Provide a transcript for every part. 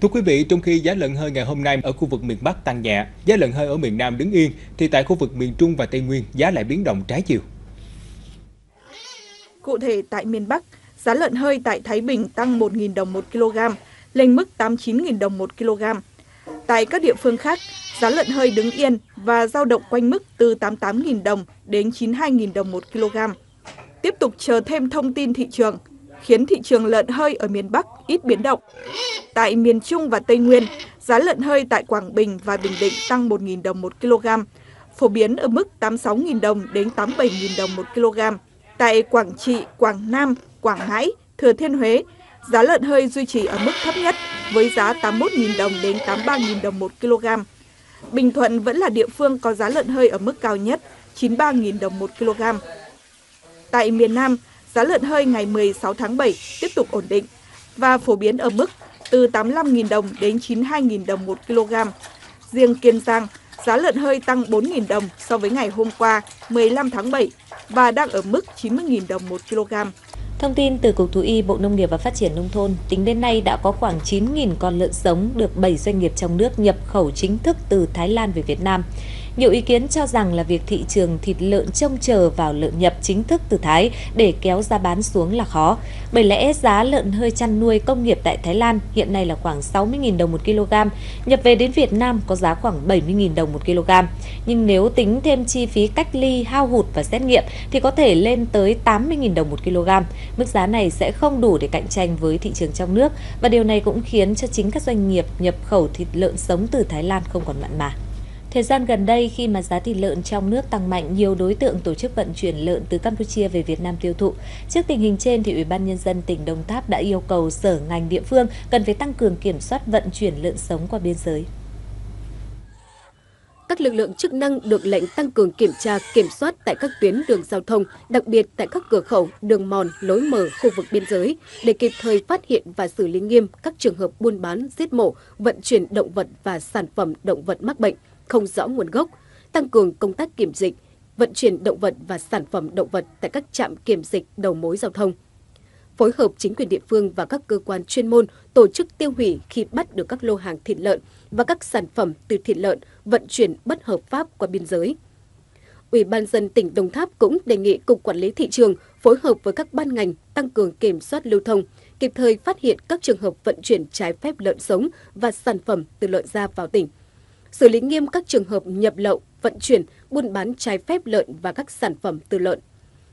Thưa quý vị, trong khi giá lợn hơi ngày hôm nay ở khu vực miền Bắc tăng nhẹ, giá lợn hơi ở miền Nam đứng yên, thì tại khu vực miền Trung và Tây Nguyên giá lại biến động trái chiều. Cụ thể tại miền Bắc, giá lợn hơi tại Thái Bình tăng 1.000 đồng 1 kg, lên mức 89.000 đồng 1 kg. Tại các địa phương khác, giá lợn hơi đứng yên và giao động quanh mức từ 88.000 đồng đến 92.000 đồng 1 kg. Tiếp tục chờ thêm thông tin thị trường, khiến thị trường lợn hơi ở miền Bắc ít biến động. Tại miền Trung và Tây Nguyên, giá lợn hơi tại Quảng Bình và Bình Định tăng 1.000 đồng 1 kg, phổ biến ở mức 86.000 đồng đến 87.000 đồng 1 kg. Tại Quảng Trị, Quảng Nam, Quảng Ngãi, Thừa Thiên Huế, giá lợn hơi duy trì ở mức thấp nhất với giá 81.000 đồng đến 83.000 đồng 1 kg. Bình Thuận vẫn là địa phương có giá lợn hơi ở mức cao nhất, 93.000 đồng 1 kg. Tại miền Nam, giá lợn hơi ngày 16 tháng 7 tiếp tục ổn định và phổ biến ở mức từ 85.000 đồng đến 92.000 đồng 1 kg. Riêng Kiên Giang, giá lợn hơi tăng 4.000 đồng so với ngày hôm qua 15 tháng 7 và đang ở mức 90.000 đồng 1 kg. Thông tin từ Cục Thú y Bộ Nông nghiệp và Phát triển Nông thôn, tính đến nay đã có khoảng 9.000 con lợn sống được 7 doanh nghiệp trong nước nhập khẩu chính thức từ Thái Lan về Việt Nam. Nhiều ý kiến cho rằng là việc thị trường thịt lợn trông chờ vào lợn nhập chính thức từ Thái để kéo giá bán xuống là khó. Bởi lẽ giá lợn hơi chăn nuôi công nghiệp tại Thái Lan hiện nay là khoảng 60.000 đồng một kg, nhập về đến Việt Nam có giá khoảng 70.000 đồng một kg. Nhưng nếu tính thêm chi phí cách ly, hao hụt và xét nghiệm thì có thể lên tới 80.000 đồng một kg. Mức giá này sẽ không đủ để cạnh tranh với thị trường trong nước và điều này cũng khiến cho chính các doanh nghiệp nhập khẩu thịt lợn sống từ Thái Lan không còn mặn mà. Thời gian gần đây, khi mà giá thịt lợn trong nước tăng mạnh, nhiều đối tượng tổ chức vận chuyển lợn từ Campuchia về Việt Nam tiêu thụ. Trước tình hình trên, thì Ủy ban Nhân dân tỉnh Đồng Tháp đã yêu cầu sở ngành địa phương cần phải tăng cường kiểm soát vận chuyển lợn sống qua biên giới. Các lực lượng chức năng được lệnh tăng cường kiểm tra, kiểm soát tại các tuyến đường giao thông, đặc biệt tại các cửa khẩu, đường mòn, lối mở khu vực biên giới để kịp thời phát hiện và xử lý nghiêm các trường hợp buôn bán, giết mổ, vận chuyển động vật và sản phẩm động vật mắc bệnh, không rõ nguồn gốc, tăng cường công tác kiểm dịch, vận chuyển động vật và sản phẩm động vật tại các trạm kiểm dịch đầu mối giao thông. Phối hợp chính quyền địa phương và các cơ quan chuyên môn tổ chức tiêu hủy khi bắt được các lô hàng thịt lợn và các sản phẩm từ thịt lợn vận chuyển bất hợp pháp qua biên giới. Ủy ban dân tỉnh Đồng Tháp cũng đề nghị Cục Quản lý Thị trường phối hợp với các ban ngành tăng cường kiểm soát lưu thông, kịp thời phát hiện các trường hợp vận chuyển trái phép lợn sống và sản phẩm từ lợn ra vào tỉnh – xử lý nghiêm các trường hợp nhập lậu, vận chuyển, buôn bán trái phép lợn và các sản phẩm từ lợn.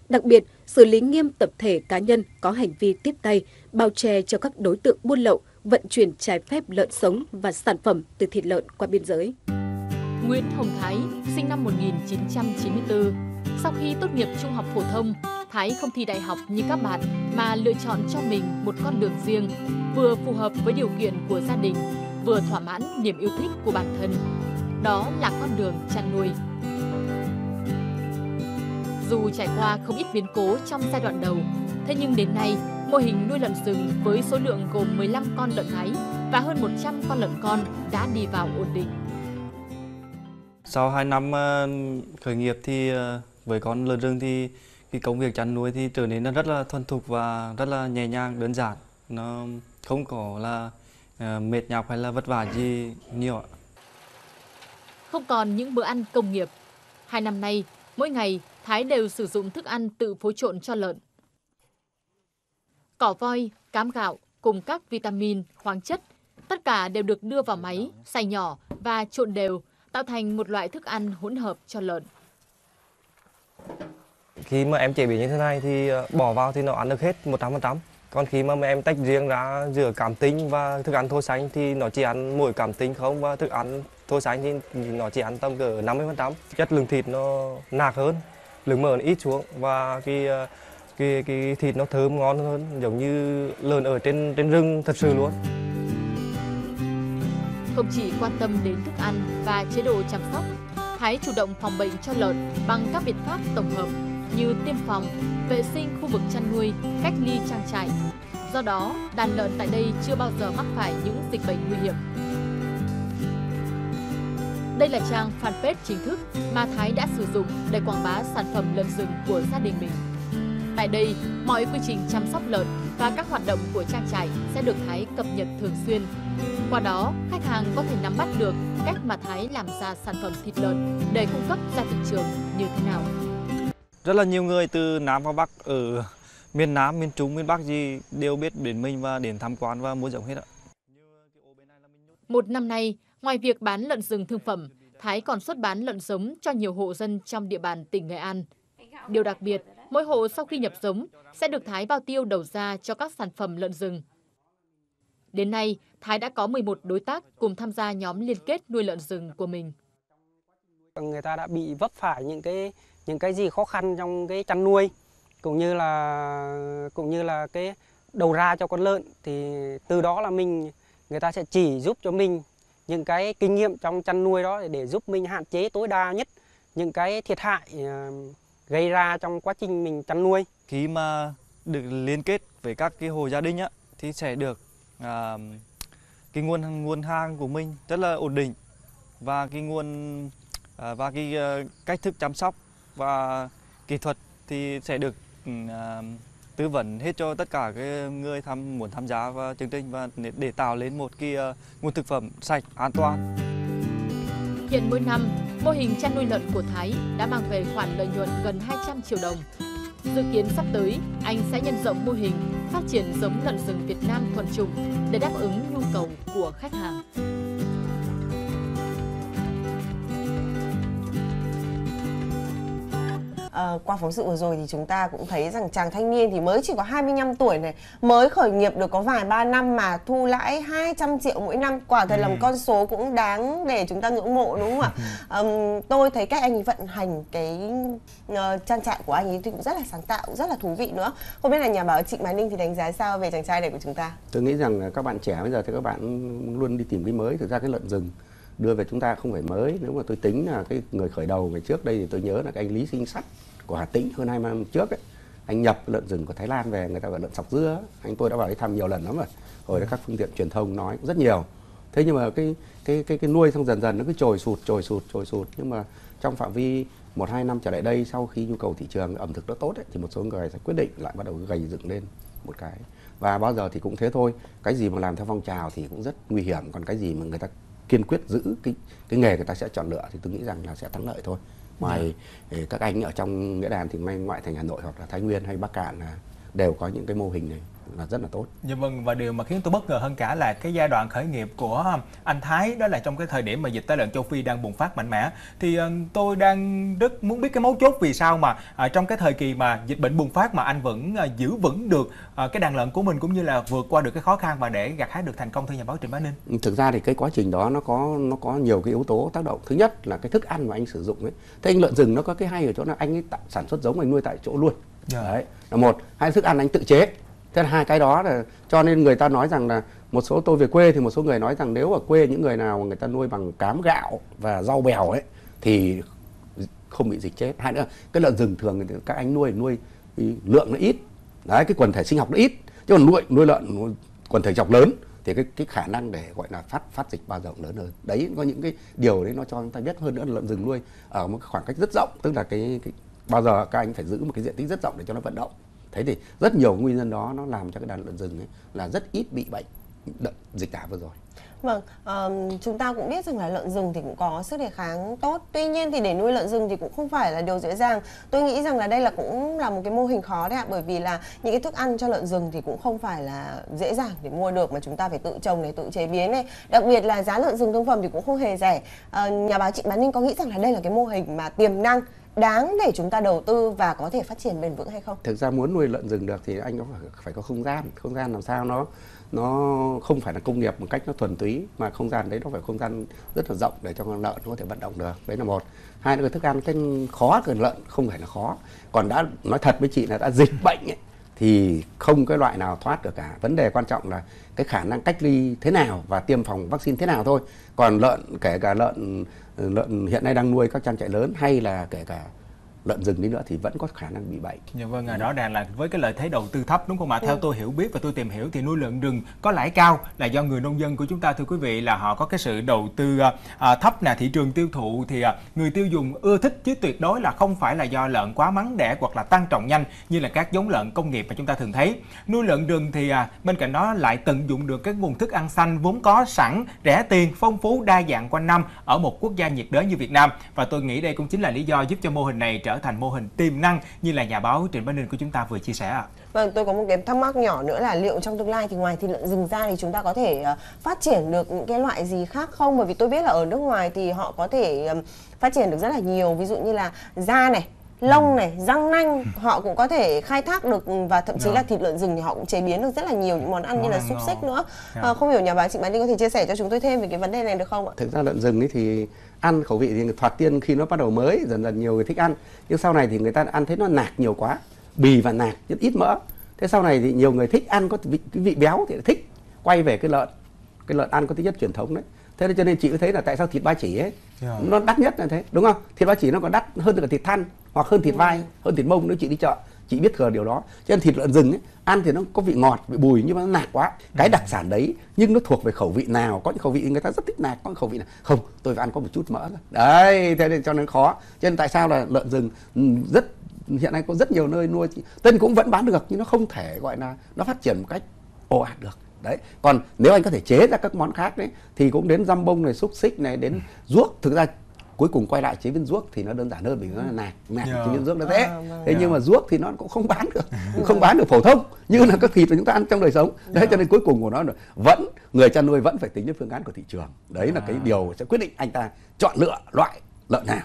Đặc biệt, xử lý nghiêm tập thể cá nhân có hành vi tiếp tay, bao che cho các đối tượng buôn lậu, vận chuyển trái phép lợn sống và sản phẩm từ thịt lợn qua biên giới. Nguyễn Hồng Thái, sinh năm 1994. Sau khi tốt nghiệp trung học phổ thông, Thái không thi đại học như các bạn mà lựa chọn cho mình một con đường riêng, vừa phù hợp với điều kiện của gia đình, vừa thỏa mãn niềm yêu thích của bản thân. Đó là con đường chăn nuôi. Dù trải qua không ít biến cố trong giai đoạn đầu, thế nhưng đến nay, mô hình nuôi lợn rừng với số lượng gồm 15 con lợn ngáy và hơn 100 con lợn con đã đi vào ổn định. Sau 2 năm ờ, khởi nghiệp thì ờ, với con lợn rừng thì cái công việc chăn nuôi thì trở nên rất là thuần thục và rất là nhẹ nhàng, đơn giản. Nó không có là mệt nhọc hay là vất vả gì nhiều ạ. Không còn những bữa ăn công nghiệp. Hai năm nay, mỗi ngày Thái đều sử dụng thức ăn tự phối trộn cho lợn. Cỏ voi, cám gạo cùng các vitamin, khoáng chất, tất cả đều được đưa vào máy, xay nhỏ và trộn đều, tạo thành một loại thức ăn hỗn hợp cho lợn. Khi mà em chế biến như thế này thì ờ, bỏ vào thì nó ăn được hết 100%. Còn khi mà em tách riêng ra giữa cảm tính và thức ăn thô xanh thì nó chỉ ăn mỗi cảm tính không và thức ăn thô xanh thì nó chỉ ăn tầm cỡ 50%. Chất lượng thịt nó nạc hơn, lượng mỡ nó ít xuống và cái ờ, cái cái thịt nó thơm ngon hơn giống như lợn ở trên trên rừng thật sự luôn. Không chỉ quan tâm đến thức ăn và chế độ chăm sóc, Thái chủ động phòng bệnh cho lợn bằng các biện pháp tổng hợp như tiêm phòng, vệ sinh khu vực chăn nuôi, cách ly trang trại. Do đó, đàn lợn tại đây chưa bao giờ mắc phải những dịch bệnh nguy hiểm. Đây là trang fanpage chính thức mà Thái đã sử dụng để quảng bá sản phẩm lợn rừng của gia đình mình. Tại đây, mọi quy trình chăm sóc lợn và các hoạt động của trang trại sẽ được Thái cập nhật thường xuyên. Qua đó, khách hàng có thể nắm bắt được cách mà Thái làm ra sản phẩm thịt lợn để cung cấp ra thị trường như thế nào. Rất là nhiều người từ Nam và Bắc ở miền Nam, miền Trung, miền Bắc gì đều biết đến mình và đến tham quan và mua giống hết ạ. Một năm nay, ngoài việc bán lợn rừng thương phẩm, Thái còn xuất bán lợn giống cho nhiều hộ dân trong địa bàn tỉnh Nghệ An. Điều đặc biệt, mỗi hộ sau khi nhập giống sẽ được Thái bao tiêu đầu ra cho các sản phẩm lợn rừng. Đến nay, Thái đã có 11 đối tác cùng tham gia nhóm liên kết nuôi lợn rừng của mình. Người ta đã bị vấp phải những cái những cái gì khó khăn trong cái chăn nuôi cũng như là cũng như là cái đầu ra cho con lợn thì từ đó là mình người ta sẽ chỉ giúp cho mình những cái kinh nghiệm trong chăn nuôi đó để giúp mình hạn chế tối đa nhất những cái thiệt hại ờ, gây ra trong quá trình mình chăn nuôi. Khi mà được liên kết với các cái hộ gia đình á thì sẽ được à, cái nguồn nguồn hàng của mình rất là ổn định và cái nguồn à, và cái uh, cách thức chăm sóc và kỹ thuật thì sẽ được ừ, à, tư vấn hết cho tất cả cái người tham muốn tham gia vào chương trình và để, để tạo lên một cái uh, nguồn thực phẩm sạch an toàn. Hiện mỗi năm, mô hình chăn nuôi lợn của Thái đã mang về khoản lợi nhuận gần 200 triệu đồng. Dự kiến sắp tới, anh sẽ nhân rộng mô hình, phát triển giống lợn rừng Việt Nam thuần chủng để đáp ứng nhu cầu của khách hàng. À, qua phóng sự vừa rồi thì chúng ta cũng thấy rằng chàng thanh niên thì mới chỉ có 25 tuổi này mới khởi nghiệp được có vài ba năm mà thu lãi 200 triệu mỗi năm quả thật ừ. là một ừ. con số cũng đáng để chúng ta ngưỡng mộ đúng không ạ um, tôi thấy cách anh ấy vận hành cái uh, trang trại của anh ấy thì cũng rất là sáng tạo rất là thú vị nữa không biết là nhà báo Trịnh Bá Ninh thì đánh giá sao về chàng trai này của chúng ta tôi nghĩ rằng các bạn trẻ bây giờ thì các bạn luôn đi tìm cái mới thực ra cái lợn rừng đưa về chúng ta không phải mới. Nếu mà tôi tính là cái người khởi đầu ngày trước đây thì tôi nhớ là cái anh Lý Sinh Sắt của Hà Tĩnh hơn 20 năm trước ấy. Anh nhập lợn rừng của Thái Lan về người ta gọi lợn sọc dưa anh tôi đã vào đấy thăm nhiều lần lắm rồi. Hồi đó các phương tiện truyền thông nói rất nhiều. Thế nhưng mà cái cái cái cái nuôi xong dần dần nó cứ trồi sụt trồi sụt trồi sụt. Nhưng mà trong phạm vi một hai năm trở lại đây sau khi nhu cầu thị trường ẩm thực nó tốt ấy, thì một số người sẽ quyết định lại bắt đầu gầy dựng lên một cái. Và bao giờ thì cũng thế thôi. Cái gì mà làm theo phong trào thì cũng rất nguy hiểm. Còn cái gì mà người ta kiên quyết giữ cái cái nghề người ta sẽ chọn lựa thì tôi nghĩ rằng là sẽ thắng lợi thôi ngoài. Dạ. các anh ở trong nghĩa đàn thì ngay ngoại thành hà nội hoặc là thái nguyên hay bắc cạn là đều có những cái mô hình này là rất là tốt. Dạ vâng và điều mà khiến tôi bất ngờ hơn cả là cái giai đoạn khởi nghiệp của anh Thái đó là trong cái thời điểm mà dịch tả lợn châu Phi đang bùng phát mạnh mẽ thì uh, tôi đang rất muốn biết cái mấu chốt vì sao mà uh, trong cái thời kỳ mà dịch bệnh bùng phát mà anh vẫn uh, giữ vững được uh, cái đàn lợn của mình cũng như là vượt qua được cái khó khăn và để gặt hái được thành công thưa nhà báo Trịnh Bá Ninh. Thực ra thì cái quá trình đó nó có nó có nhiều cái yếu tố tác động. Thứ nhất là cái thức ăn mà anh sử dụng ấy. Thế anh lợn rừng nó có cái hay ở chỗ là anh ấy sản xuất giống anh nuôi tại chỗ luôn. Yeah. Đấy là một, hai thức ăn anh tự chế. Thế là hai cái đó là cho nên người ta nói rằng là một số tôi về quê thì một số người nói rằng nếu ở quê những người nào người ta nuôi bằng cám gạo và rau bèo ấy thì không bị dịch chết. Hai nữa cái lợn rừng thường các anh nuôi nuôi lượng nó ít. Đấy cái quần thể sinh học nó ít. Chứ còn nuôi nuôi lợn quần thể chọc lớn thì cái cái khả năng để gọi là phát phát dịch bao giờ cũng lớn hơn. Đấy có những cái điều đấy nó cho chúng ta biết hơn nữa là lợn rừng nuôi ở một khoảng cách rất rộng tức là cái, cái bao giờ các anh phải giữ một cái diện tích rất rộng để cho nó vận động thế thì rất nhiều nguyên nhân đó nó làm cho cái đàn lợn rừng ấy là rất ít bị bệnh đợt dịch tả vừa rồi Vâng, um, chúng ta cũng biết rằng là lợn rừng thì cũng có sức đề kháng tốt. Tuy nhiên thì để nuôi lợn rừng thì cũng không phải là điều dễ dàng. Tôi nghĩ rằng là đây là cũng là một cái mô hình khó đấy ạ, bởi vì là những cái thức ăn cho lợn rừng thì cũng không phải là dễ dàng để mua được mà chúng ta phải tự trồng này, tự chế biến này. Đặc biệt là giá lợn rừng thương phẩm thì cũng không hề rẻ. Uh, nhà báo Trịnh Bán Ninh có nghĩ rằng là đây là cái mô hình mà tiềm năng đáng để chúng ta đầu tư và có thể phát triển bền vững hay không? Thực ra muốn nuôi lợn rừng được thì anh có phải phải có không gian, không gian làm sao nó nó không phải là công nghiệp một cách nó thuần túy mà không gian đấy nó phải không gian rất là rộng để cho con lợn nó có thể vận động được. Đấy là một. Hai là thức ăn cái khó cần lợn không phải là khó. Còn đã nói thật với chị là đã dịch bệnh ấy, thì không cái loại nào thoát được cả. Vấn đề quan trọng là cái khả năng cách ly thế nào và tiêm phòng vaccine thế nào thôi. Còn lợn, kể cả lợn lợn hiện nay đang nuôi các trang trại lớn hay là kể cả lợn rừng đi nữa thì vẫn có khả năng bị bệnh. Dạ vâng, à, rõ ràng là với cái lợi thế đầu tư thấp đúng không ạ? Theo tôi hiểu biết và tôi tìm hiểu thì nuôi lợn rừng có lãi cao là do người nông dân của chúng ta thưa quý vị là họ có cái sự đầu tư à, thấp nè, thị trường tiêu thụ thì à, người tiêu dùng ưa thích chứ tuyệt đối là không phải là do lợn quá mắn đẻ hoặc là tăng trọng nhanh như là các giống lợn công nghiệp mà chúng ta thường thấy. Nuôi lợn rừng thì à, bên cạnh đó lại tận dụng được cái nguồn thức ăn xanh vốn có sẵn, rẻ tiền, phong phú, đa dạng quanh năm ở một quốc gia nhiệt đới như Việt Nam và tôi nghĩ đây cũng chính là lý do giúp cho mô hình này trở thành mô hình tiềm năng như là nhà báo Trịnh Bá Ninh của chúng ta vừa chia sẻ ạ. Vâng, tôi có một cái thắc mắc nhỏ nữa là liệu trong tương lai thì ngoài thịt lợn rừng ra thì chúng ta có thể ờ, phát triển được những cái loại gì khác không? Bởi vì tôi biết là ở nước ngoài thì họ có thể phát triển được rất là nhiều, ví dụ như là da này, lông ừ. này, răng nanh họ cũng có thể khai thác được và thậm chí yeah. Dạ. là thịt lợn rừng thì họ cũng chế biến được rất là nhiều những món ăn món như là xúc xích nữa. Yeah. Dạ. À, không hiểu nhà báo Trịnh Bá Ninh có thể chia sẻ cho chúng tôi thêm về cái vấn đề này được không ạ? Thực ra lợn rừng ấy thì ăn khẩu vị thì thoạt tiên khi nó bắt đầu mới dần dần nhiều người thích ăn nhưng sau này thì người ta ăn thấy nó nạc nhiều quá bì và nạc rất ít mỡ thế sau này thì nhiều người thích ăn có vị, cái vị béo thì thích quay về cái lợn cái lợn ăn có tính chất truyền thống đấy thế nên cho nên chị có thấy là tại sao thịt ba chỉ ấy yeah. Dạ. nó đắt nhất là thế đúng không thịt ba chỉ nó còn đắt hơn cả thịt than hoặc hơn thịt vai hơn thịt mông nếu chị đi chợ chị biết thừa điều đó. Cho nên thịt lợn rừng ấy, ăn thì nó có vị ngọt vị bùi nhưng mà nó nạc quá. Cái đặc sản đấy nhưng nó thuộc về khẩu vị nào có những khẩu vị người ta rất thích nạc có những khẩu vị nào. Không tôi phải ăn có một chút mỡ đấy thế nên cho nên khó. Cho nên tại sao là lợn rừng ừ, rất hiện nay có rất nhiều nơi nuôi tên cũng vẫn bán được nhưng nó không thể gọi là nó phát triển một cách ồ ạt được. Đấy còn nếu anh có thể chế ra các món khác đấy thì cũng đến răm bông này xúc xích này đến ruốc thực ra cuối cùng quay lại chế biến ruốc thì nó đơn giản hơn vì nó là nạc nạc yeah. chế biến ruốc nó dễ à, vâng. thế yeah. nhưng mà ruốc thì nó cũng không bán được không bán được phổ thông như là các thịt mà chúng ta ăn trong đời sống đấy yeah. cho nên cuối cùng của nó vẫn người chăn nuôi vẫn phải tính đến phương án của thị trường đấy là cái điều sẽ quyết định anh ta chọn lựa loại lợn nào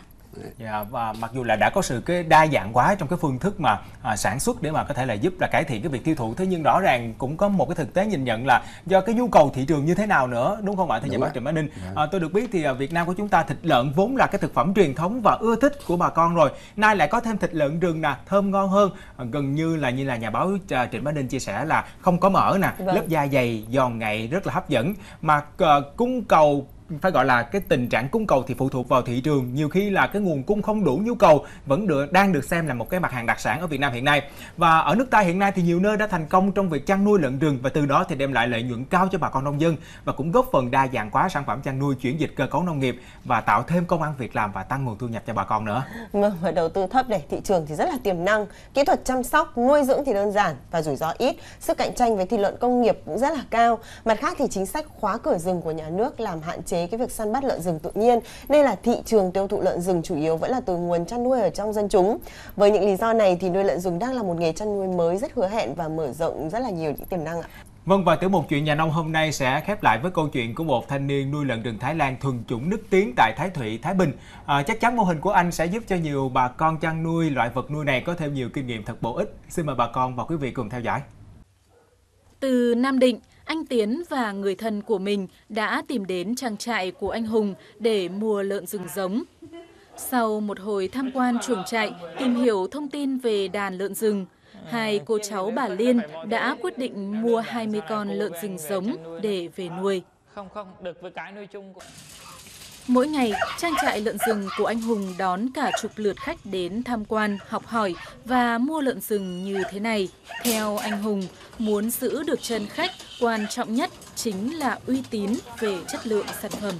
Dạ, và mặc dù là đã có sự cái đa dạng quá trong cái phương thức mà à, sản xuất để mà có thể là giúp là cải thiện cái việc tiêu thụ thế nhưng rõ ràng cũng có một cái thực tế nhìn nhận là do cái nhu cầu thị trường như thế nào nữa đúng không ạ thưa nhà bác Trịnh Bá Ninh? Dạ. à, tôi được biết thì à, Việt Nam của chúng ta thịt lợn vốn là cái thực phẩm truyền thống và ưa thích của bà con rồi. Nay lại có thêm thịt lợn rừng nè thơm ngon hơn. À, gần như là như là nhà báo à, Trịnh Bá Ninh chia sẻ là không có mỡ nè vâng. lớp da dày giòn ngậy rất là hấp dẫn. Mà uh, cung cầu phải gọi là cái tình trạng cung cầu thì phụ thuộc vào thị trường nhiều khi là cái nguồn cung không đủ nhu cầu vẫn được đang được xem là một cái mặt hàng đặc sản ở Việt Nam hiện nay và ở nước ta hiện nay thì nhiều nơi đã thành công trong việc chăn nuôi lợn rừng và từ đó thì đem lại lợi nhuận cao cho bà con nông dân và cũng góp phần đa dạng hóa sản phẩm chăn nuôi chuyển dịch cơ cấu nông nghiệp và tạo thêm công ăn việc làm và tăng nguồn thu nhập cho bà con nữa. Vâng, và đầu tư thấp để thị trường thì rất là tiềm năng, kỹ thuật chăm sóc, nuôi dưỡng thì đơn giản và rủi ro ít, sức cạnh tranh với thịt lợn công nghiệp cũng rất là cao. Mặt khác thì chính sách khóa cửa rừng của nhà nước làm hạn chế cái việc săn bắt lợn rừng tự nhiên nên là thị trường tiêu thụ lợn rừng chủ yếu vẫn là từ nguồn chăn nuôi ở trong dân chúng. Với những lý do này thì nuôi lợn rừng đang là một nghề chăn nuôi mới rất hứa hẹn và mở rộng rất là nhiều những tiềm năng ạ. Vâng và tiểu mục chuyện nhà nông hôm nay sẽ khép lại với câu chuyện của một thanh niên nuôi lợn rừng Thái Lan thuần chủng nước tiếng tại Thái Thụy, Thái Bình. À, chắc chắn mô hình của anh sẽ giúp cho nhiều bà con chăn nuôi loại vật nuôi này có thêm nhiều kinh nghiệm thật bổ ích. Xin mời bà con và quý vị cùng theo dõi. Từ Nam Định, anh Tiến và người thân của mình đã tìm đến trang trại của anh Hùng để mua lợn rừng giống. Sau một hồi tham quan chuồng trại, tìm hiểu thông tin về đàn lợn rừng, hai cô cháu bà Liên đã quyết định mua 20 con lợn rừng giống để về nuôi. Không, không, được với cái nuôi chung. Mỗi ngày, trang trại lợn rừng của anh Hùng đón cả chục lượt khách đến tham quan, học hỏi và mua lợn rừng như thế này. Theo anh Hùng, muốn giữ được chân khách, quan trọng nhất chính là uy tín về chất lượng sản phẩm.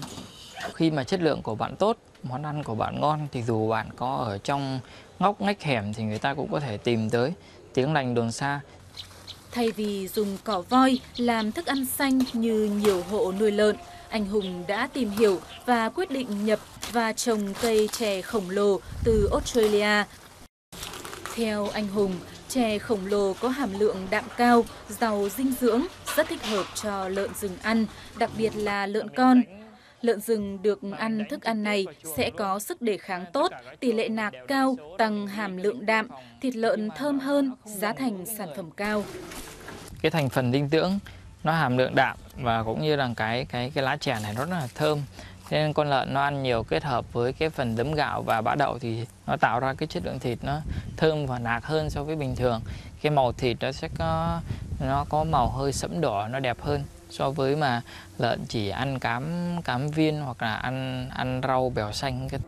Khi mà chất lượng của bạn tốt, món ăn của bạn ngon thì dù bạn có ở trong ngóc ngách hẻm thì người ta cũng có thể tìm tới tiếng lành đồn xa. Thay vì dùng cỏ voi làm thức ăn xanh như nhiều hộ nuôi lợn, anh Hùng đã tìm hiểu và quyết định nhập và trồng cây chè khổng lồ từ Australia. Theo anh Hùng, chè khổng lồ có hàm lượng đạm cao, giàu dinh dưỡng, rất thích hợp cho lợn rừng ăn, đặc biệt là lợn con. Lợn rừng được ăn thức ăn này sẽ có sức đề kháng tốt, tỷ lệ nạc cao, tăng hàm lượng đạm, thịt lợn thơm hơn, giá thành sản phẩm cao. Cái thành phần dinh dưỡng nó hàm lượng đạm và cũng như là cái cái cái lá chè này rất là thơm. Thế nên con lợn nó ăn nhiều kết hợp với cái phần đấm gạo và bã đậu thì nó tạo ra cái chất lượng thịt nó thơm và nạc hơn so với bình thường. Cái màu thịt nó sẽ có, nó có màu hơi sẫm đỏ, nó đẹp hơn so với mà lợn chỉ ăn cám cám viên hoặc là ăn ăn rau bèo xanh. cái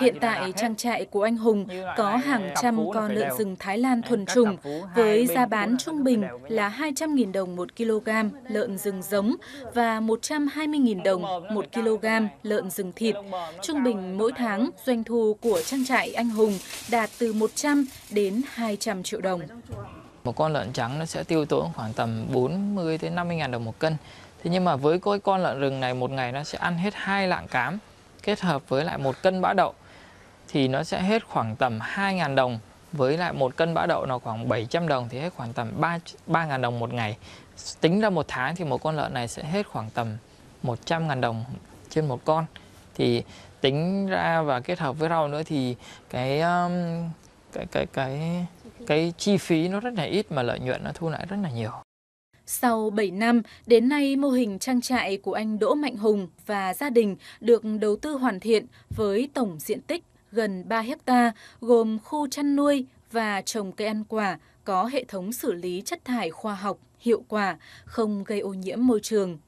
Hiện tại trang trại của anh Hùng có hàng trăm con lợn rừng Thái Lan thuần trùng với giá bán trung bình là 200.000 đồng một kg lợn rừng giống và 120.000 đồng một kg lợn rừng thịt. Trung bình mỗi tháng doanh thu của trang trại anh Hùng đạt từ 100 đến 200 triệu đồng. Một con lợn trắng nó sẽ tiêu tốn khoảng tầm 40 đến 50 ngàn đồng một cân. Thế nhưng mà với cái con lợn rừng này một ngày nó sẽ ăn hết hai lạng cám kết hợp với lại một cân bã đậu thì nó sẽ hết khoảng tầm 2.000 đồng với lại một cân bã đậu nó khoảng 700 đồng thì hết khoảng tầm 3 3.000 đồng một ngày. Tính ra một tháng thì một con lợn này sẽ hết khoảng tầm 100.000 đồng trên một con. Thì tính ra và kết hợp với rau nữa thì cái um, cái cái cái cái chi phí nó rất là ít mà lợi nhuận nó thu lại rất là nhiều. Sau 7 năm, đến nay mô hình trang trại của anh Đỗ Mạnh Hùng và gia đình được đầu tư hoàn thiện với tổng diện tích gần 3 hecta gồm khu chăn nuôi và trồng cây ăn quả có hệ thống xử lý chất thải khoa học, hiệu quả, không gây ô nhiễm môi trường.